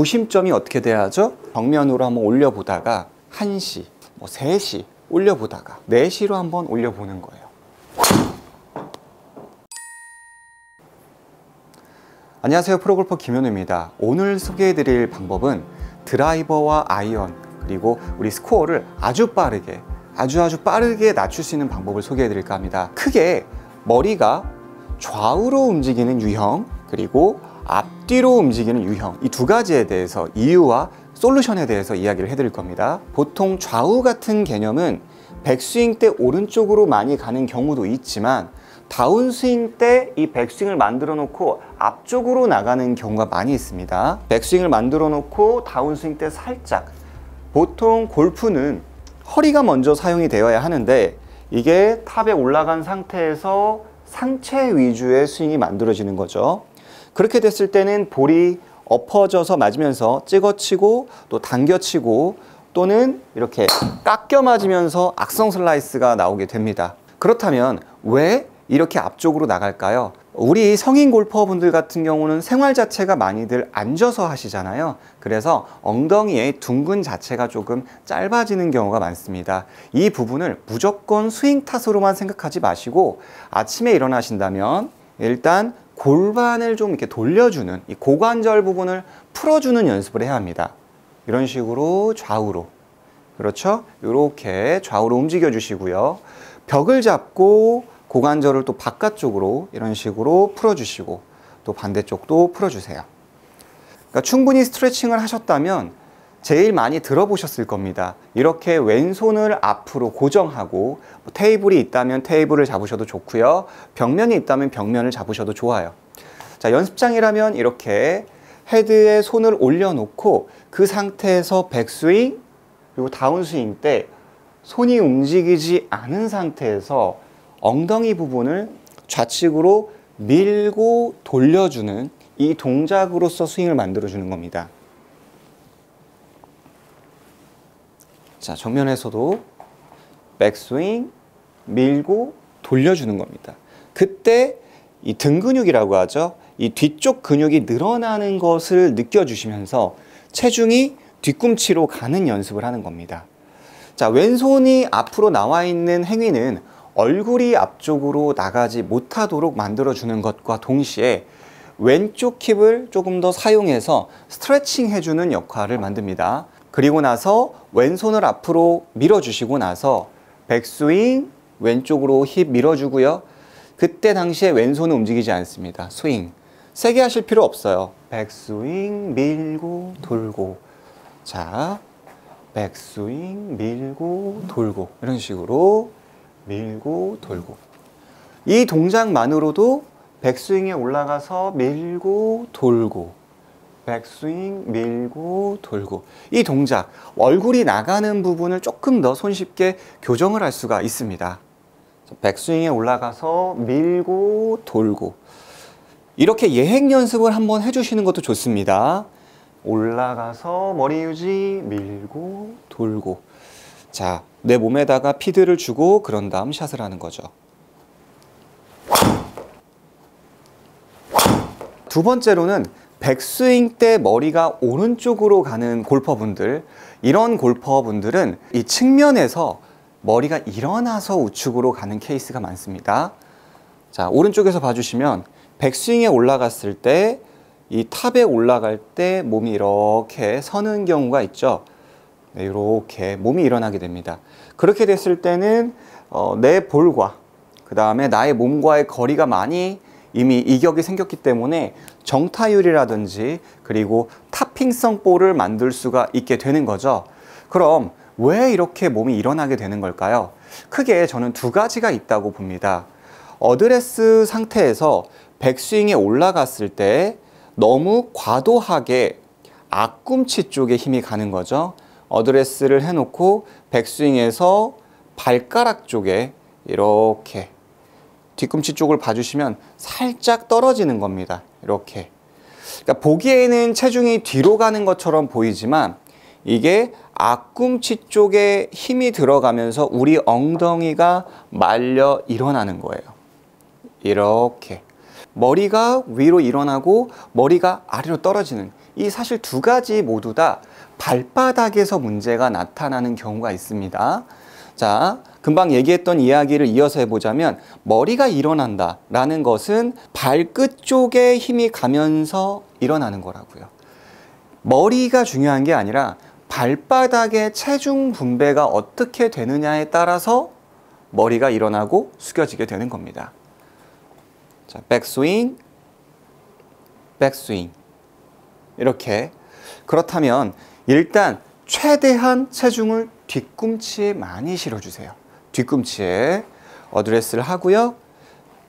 구심점이 어떻게 돼야죠? 정면으로 한번 올려보다가 1시, 뭐 3시 올려보다가 4시로 한번 올려보는 거예요. 안녕하세요 프로골퍼 김현우입니다 오늘 소개해드릴 방법은 드라이버와 아이언 그리고 우리 스코어를 아주 빠르게 아주 아주 빠르게 낮출 수 있는 방법을 소개해드릴까 합니다 크게 머리가 좌우로 움직이는 유형 그리고 앞뒤로 움직이는 유형 이 두 가지에 대해서 이유와 솔루션에 대해서 이야기를 해드릴 겁니다 보통 좌우 같은 개념은 백스윙 때 오른쪽으로 많이 가는 경우도 있지만 다운스윙 때 이 백스윙을 만들어 놓고 앞쪽으로 나가는 경우가 많이 있습니다. 백스윙을 만들어 놓고 다운스윙 때 살짝 보통 골프는 허리가 먼저 사용이 되어야 하는데 이게 탑에 올라간 상태에서 상체 위주의 스윙이 만들어지는 거죠. 그렇게 됐을 때는 볼이 엎어져서 맞으면서 찍어치고 또 당겨치고 또는 이렇게 깎여 맞으면서 악성 슬라이스가 나오게 됩니다. 그렇다면 왜 이렇게 앞쪽으로 나갈까요? 우리 성인 골퍼분들 같은 경우는 생활 자체가 많이들 앉아서 하시잖아요. 그래서 엉덩이의 둔근 자체가 조금 짧아지는 경우가 많습니다. 이 부분을 무조건 스윙 탓으로만 생각하지 마시고 아침에 일어나신다면 일단 골반을 좀 이렇게 돌려주는 이 고관절 부분을 풀어주는 연습을 해야 합니다. 이런 식으로 좌우로 그렇죠? 이렇게 좌우로 움직여 주시고요. 벽을 잡고 고관절을 또 바깥쪽으로 이런 식으로 풀어주시고 또 반대쪽도 풀어주세요. 그러니까 충분히 스트레칭을 하셨다면 제일 많이 들어보셨을 겁니다. 이렇게 왼손을 앞으로 고정하고 뭐 테이블이 있다면 테이블을 잡으셔도 좋고요. 벽면이 있다면 벽면을 잡으셔도 좋아요. 자, 연습장이라면 이렇게 헤드에 손을 올려놓고 그 상태에서 백스윙 그리고 다운스윙 때 손이 움직이지 않은 상태에서 엉덩이 부분을 좌측으로 밀고 돌려주는 이 동작으로서 스윙을 만들어주는 겁니다. 자, 정면에서도 백스윙, 밀고 돌려주는 겁니다. 그때 이 등 근육이라고 하죠. 이 뒤쪽 근육이 늘어나는 것을 느껴주시면서 체중이 뒤꿈치로 가는 연습을 하는 겁니다. 자, 왼손이 앞으로 나와 있는 행위는 얼굴이 앞쪽으로 나가지 못하도록 만들어주는 것과 동시에 왼쪽 힙을 조금 더 사용해서 스트레칭 해주는 역할을 만듭니다. 그리고 나서 왼손을 앞으로 밀어주시고 나서 백스윙 왼쪽으로 힙 밀어주고요. 그때 당시에 왼손은 움직이지 않습니다. 스윙. 세게 하실 필요 없어요. 백스윙 밀고 돌고 자 백스윙 밀고 돌고 이런 식으로 밀고 돌고 이 동작만으로도 백스윙에 올라가서 밀고 돌고 백스윙 밀고 돌고. 이 동작 얼굴이 나가는 부분을 조금 더 손쉽게 교정을 할 수가 있습니다. 백스윙에 올라가서 밀고 돌고. 이렇게 예행 연습을 한번 해주시는 것도 좋습니다. 올라가서 머리 유지 밀고 돌고. 자, 내 몸에다가 피드를 주고 그런 다음 샷을 하는 거죠. 두 번째로는 백스윙 때 머리가 오른쪽으로 가는 골퍼분들 이런 골퍼분들은 이 측면에서 머리가 일어나서 우측으로 가는 케이스가 많습니다. 자, 오른쪽에서 봐주시면 백스윙에 올라갔을 때 이 탑에 올라갈 때 몸이 이렇게 서는 경우가 있죠. 네, 이렇게 몸이 일어나게 됩니다. 그렇게 됐을 때는 어, 내 볼과 그 다음에 나의 몸과의 거리가 많이 이미 이격이 생겼기 때문에 정타율이라든지 그리고 topping성 볼을 만들 수가 있게 되는 거죠. 그럼 왜 이렇게 몸이 일어나게 되는 걸까요? 크게 저는 두 가지가 있다고 봅니다. 어드레스 상태에서 백스윙에 올라갔을 때 너무 과도하게 앞꿈치 쪽에 힘이 가는 거죠. 어드레스를 해놓고 백스윙에서 발가락 쪽에 이렇게 뒤꿈치 쪽을 봐주시면 살짝 떨어지는 겁니다. 이렇게. 그러니까 보기에는 체중이 뒤로 가는 것처럼 보이지만 이게 앞꿈치 쪽에 힘이 들어가면서 우리 엉덩이가 말려 일어나는 거예요. 이렇게. 머리가 위로 일어나고 머리가 아래로 떨어지는 이 사실 두 가지 모두 다 발바닥에서 문제가 나타나는 경우가 있습니다. 자, 금방 얘기했던 이야기를 이어서 해보자면 머리가 일어난다 라는 것은 발끝 쪽에 힘이 가면서 일어나는 거라고요. 머리가 중요한 게 아니라 발바닥의 체중 분배가 어떻게 되느냐에 따라서 머리가 일어나고 숙여지게 되는 겁니다. 자, 백스윙, 백스윙. 이렇게. 그렇다면 일단 최대한 체중을 뒤꿈치에 많이 실어주세요. 뒤꿈치에 어드레스를 하고요.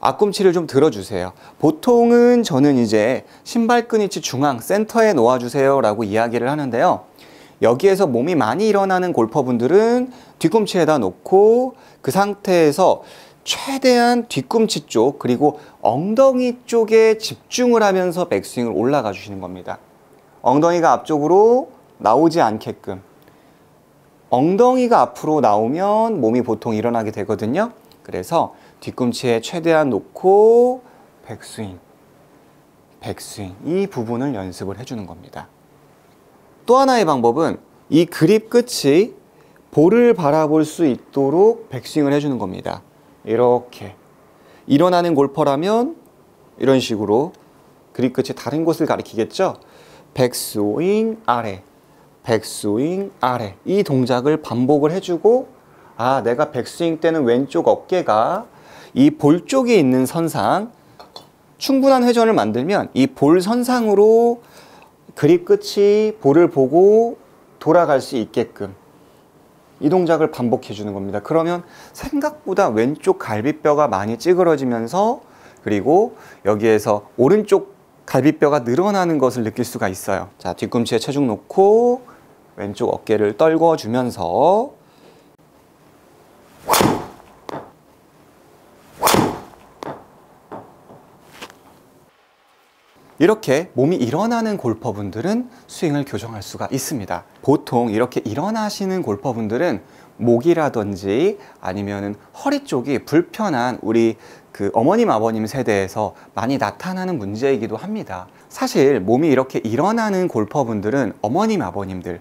앞꿈치를 좀 들어주세요. 보통은 저는 이제 신발끈 위치 중앙 센터에 놓아주세요 라고 이야기를 하는데요. 여기에서 몸이 많이 일어나는 골퍼분들은 뒤꿈치에다 놓고 그 상태에서 최대한 뒤꿈치 쪽 그리고 엉덩이 쪽에 집중을 하면서 백스윙을 올라가 주시는 겁니다. 엉덩이가 앞쪽으로 나오지 않게끔 엉덩이가 앞으로 나오면 몸이 보통 일어나게 되거든요. 그래서 뒤꿈치에 최대한 놓고 백스윙, 백스윙 이 부분을 연습을 해주는 겁니다. 또 하나의 방법은 이 그립 끝이 볼을 바라볼 수 있도록 백스윙을 해주는 겁니다. 이렇게 일어나는 골퍼라면 이런 식으로 그립 끝이 다른 곳을 가리키겠죠. 백스윙 아래, 백스윙 아래 이 동작을 반복을 해주고 아 내가 백스윙 때는 왼쪽 어깨가 이 볼 쪽에 있는 선상 충분한 회전을 만들면 이 볼 선상으로 그립 끝이 볼을 보고 돌아갈 수 있게끔 이 동작을 반복해 주는 겁니다. 그러면 생각보다 왼쪽 갈비뼈가 많이 찌그러지면서 그리고 여기에서 오른쪽 갈비뼈가 늘어나는 것을 느낄 수가 있어요. 자, 뒤꿈치에 체중 놓고 왼쪽 어깨를 떨궈 주면서 이렇게 몸이 일어나는 골퍼분들은 스윙을 교정할 수가 있습니다. 보통 이렇게 일어나시는 골퍼분들은 목이라든지 아니면은 허리 쪽이 불편한 우리 그 어머님 아버님 세대에서 많이 나타나는 문제이기도 합니다. 사실 몸이 이렇게 일어나는 골퍼분들은 어머님 아버님들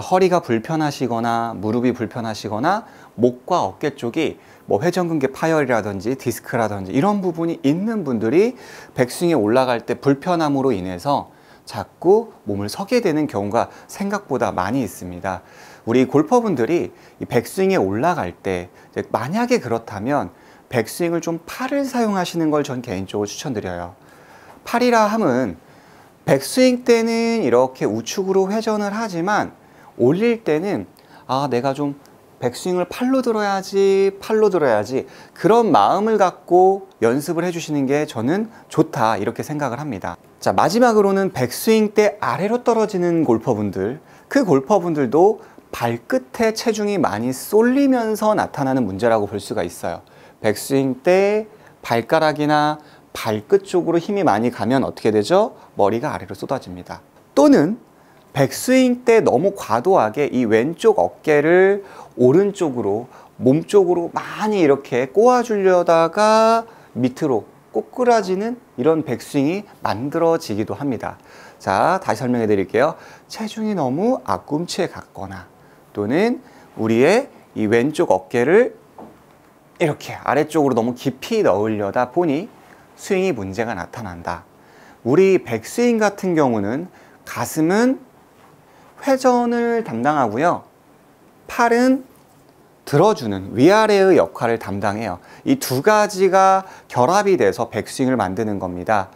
허리가 불편하시거나 무릎이 불편하시거나 목과 어깨 쪽이 뭐 회전근개 파열이라든지 디스크라든지 이런 부분이 있는 분들이 백스윙에 올라갈 때 불편함으로 인해서 자꾸 몸을 서게 되는 경우가 생각보다 많이 있습니다. 우리 골퍼분들이 이 백스윙에 올라갈 때 만약에 그렇다면 백스윙을 좀 팔을 사용하시는 걸 전 개인적으로 추천드려요. 팔이라 함은 백스윙 때는 이렇게 우측으로 회전을 하지만 올릴 때는 아 내가 좀 백스윙을 팔로 들어야지 팔로 들어야지 그런 마음을 갖고 연습을 해주시는 게 저는 좋다 이렇게 생각을 합니다. 자 마지막으로는 백스윙 때 아래로 떨어지는 골퍼분들. 그 골퍼분들도 발끝에 체중이 많이 쏠리면서 나타나는 문제라고 볼 수가 있어요. 백스윙 때 발가락이나 발끝 쪽으로 힘이 많이 가면 어떻게 되죠? 머리가 아래로 쏟아집니다. 또는 백스윙 때 너무 과도하게 이 왼쪽 어깨를 오른쪽으로 몸 쪽으로 많이 이렇게 꼬아주려다가 밑으로 꼬꾸라지는 이런 백스윙이 만들어지기도 합니다. 자, 다시 설명해 드릴게요. 체중이 너무 앞꿈치에 갔거나 또는 우리의 이 왼쪽 어깨를 이렇게 아래쪽으로 너무 깊이 넣으려다 보니 스윙이 문제가 나타난다. 우리 백스윙 같은 경우는 가슴은 회전을 담당하고요. 팔은 들어주는 위아래의 역할을 담당해요. 이 두 가지가 결합이 돼서 백스윙을 만드는 겁니다.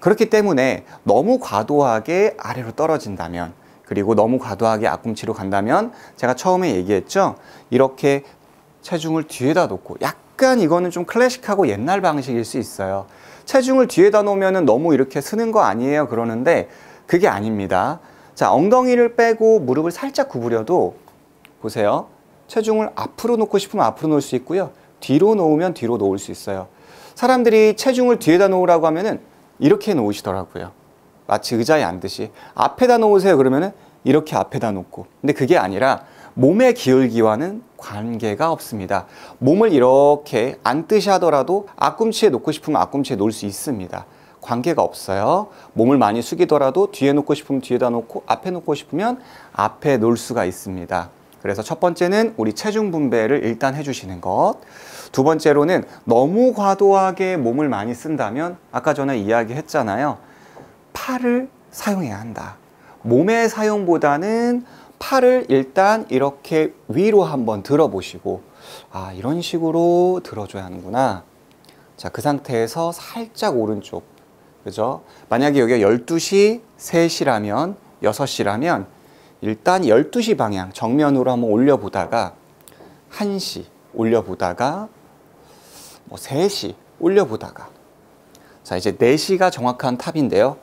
그렇기 때문에 너무 과도하게 아래로 떨어진다면 그리고 너무 과도하게 앞꿈치로 간다면 제가 처음에 얘기했죠. 이렇게 체중을 뒤에다 놓고 약간 이거는 좀 클래식하고 옛날 방식일 수 있어요. 체중을 뒤에다 놓으면 너무 이렇게 쓰는 거 아니에요? 그러는데 그게 아닙니다. 자, 엉덩이를 빼고 무릎을 살짝 구부려도 보세요. 체중을 앞으로 놓고 싶으면 앞으로 놓을 수 있고요. 뒤로 놓으면 뒤로 놓을 수 있어요. 사람들이 체중을 뒤에다 놓으라고 하면은 이렇게 놓으시더라고요. 마치 의자에 앉듯이 앞에다 놓으세요 그러면은 이렇게 앞에다 놓고 근데 그게 아니라 몸의 기울기와는 관계가 없습니다. 몸을 이렇게 앉듯이 하더라도 앞꿈치에 놓고 싶으면 앞꿈치에 놓을 수 있습니다. 관계가 없어요. 몸을 많이 숙이더라도 뒤에 놓고 싶으면 뒤에다 놓고 앞에 놓고 싶으면 앞에 놓을 수가 있습니다. 그래서 첫 번째는 우리 체중 분배를 일단 해주시는 것. 두 번째로는 너무 과도하게 몸을 많이 쓴다면 아까 전에 이야기했잖아요. 팔을 사용해야 한다. 몸의 사용보다는 팔을 일단 이렇게 위로 한번 들어보시고 아 이런 식으로 들어줘야 하는구나. 자, 그 상태에서 살짝 오른쪽. 그죠? 만약에 여기가 12시, 3시라면, 6시라면, 일단 12시 방향 정면으로 한번 올려보다가, 1시 올려보다가, 뭐 3시 올려보다가. 자, 이제 4시가 정확한 탑인데요.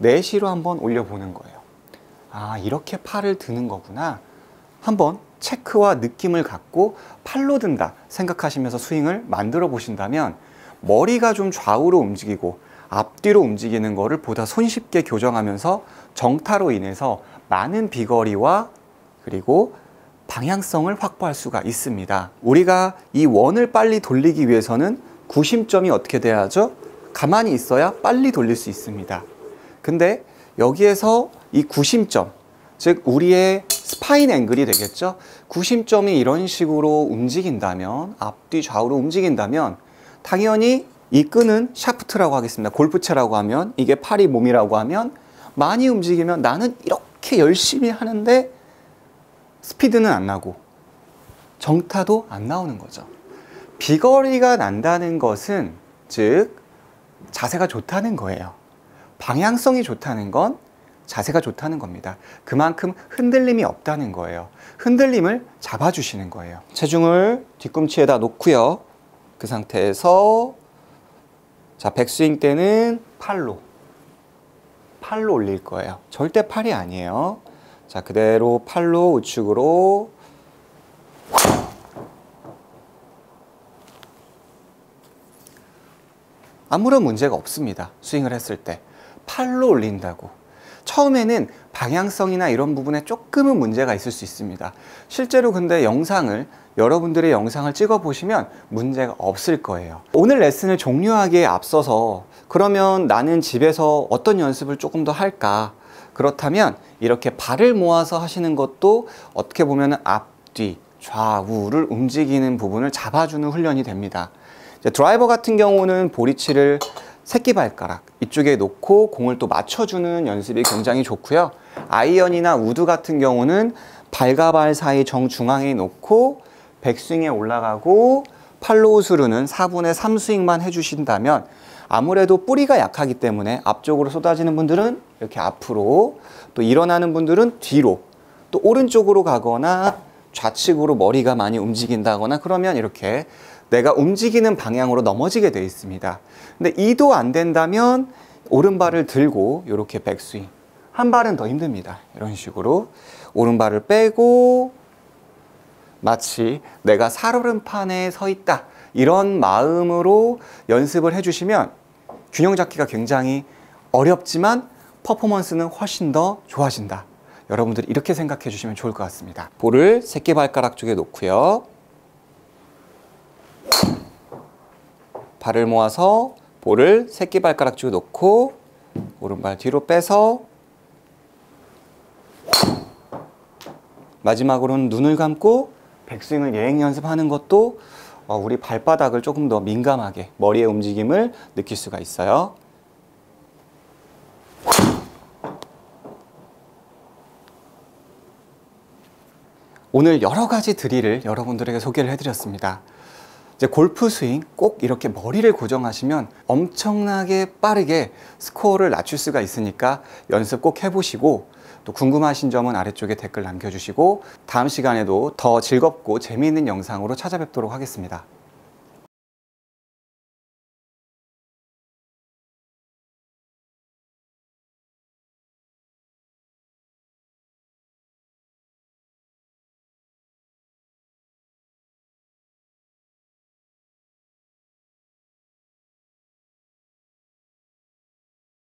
4시로 한번 올려보는 거예요. 아, 이렇게 팔을 드는 거구나. 한번 체크와 느낌을 갖고 팔로 든다 생각하시면서 스윙을 만들어 보신다면 머리가 좀 좌우로 움직이고 앞뒤로 움직이는 거를 보다 손쉽게 교정하면서 정타로 인해서 많은 비거리와 그리고 방향성을 확보할 수가 있습니다. 우리가 이 원을 빨리 돌리기 위해서는 구심점이 어떻게 돼야 죠? 가만히 있어야 빨리 돌릴 수 있습니다. 근데 여기에서 이 구심점, 즉 우리의 spine angle이 되겠죠? 구심점이 이런 식으로 움직인다면, 앞뒤 좌우로 움직인다면 당연히 이 끈은 샤프트라고 하겠습니다. 골프채라고 하면 이게 팔이 몸이라고 하면 많이 움직이면 나는 이렇게 열심히 하는데 스피드는 안 나고 정타도 안 나오는 거죠. 비거리가 난다는 것은 즉 자세가 좋다는 거예요. 방향성이 좋다는 건 자세가 좋다는 겁니다. 그만큼 흔들림이 없다는 거예요. 흔들림을 잡아주시는 거예요. 체중을 뒤꿈치에다 놓고요. 그 상태에서 자 백스윙 때는 팔로 팔로 올릴 거예요. 절대 팔이 아니에요. 자 그대로 팔로 우측으로 아무런 문제가 없습니다. 스윙을 했을 때 팔로 올린다고 처음에는 방향성이나 이런 부분에 조금은 문제가 있을 수 있습니다. 실제로 근데 영상을 여러분들의 영상을 찍어 보시면 문제가 없을 거예요. 오늘 레슨을 종료하기에 앞서서 그러면 나는 집에서 어떤 연습을 조금 더 할까? 그렇다면 이렇게 발을 모아서 하시는 것도 어떻게 보면 앞뒤, 좌우를 움직이는 부분을 잡아주는 훈련이 됩니다. 드라이버 같은 경우는 볼 위치를 새끼발가락 이쪽에 놓고 공을 또 맞춰주는 연습이 굉장히 좋고요. 아이언이나 우드 같은 경우는 발과 발 사이 정중앙에 놓고 백스윙에 올라가고 follow through는 4분의 3스윙만 해주신다면 아무래도 뿌리가 약하기 때문에 앞쪽으로 쏟아지는 분들은 이렇게 앞으로 또 일어나는 분들은 뒤로 또 오른쪽으로 가거나 좌측으로 머리가 많이 움직인다거나 그러면 이렇게 내가 움직이는 방향으로 넘어지게 되어 있습니다. 근데 이도 안 된다면 오른발을 들고 이렇게 백스윙. 한 발은 더 힘듭니다. 이런 식으로 오른발을 빼고 마치 내가 살얼음판에 서 있다. 이런 마음으로 연습을 해주시면 균형 잡기가 굉장히 어렵지만 퍼포먼스는 훨씬 더 좋아진다. 여러분들이 이렇게 생각해 주시면 좋을 것 같습니다. 볼을 새끼발가락 쪽에 놓고요. 발을 모아서 볼을 새끼발가락 쪽에 놓고 오른발 뒤로 빼서 마지막으로는 눈을 감고 백스윙을 예행 연습하는 것도 어, 우리 발바닥을 조금 더 민감하게 머리의 움직임을 느낄 수가 있어요. 오늘 여러 가지 드릴을 여러분들에게 소개를 해드렸습니다. 이제 골프 스윙 꼭 이렇게 머리를 고정하시면 엄청나게 빠르게 스코어를 낮출 수가 있으니까 연습 꼭 해보시고 또 궁금하신 점은 아래쪽에 댓글 남겨주시고 다음 시간에도 더 즐겁고 재미있는 영상으로 찾아뵙도록 하겠습니다.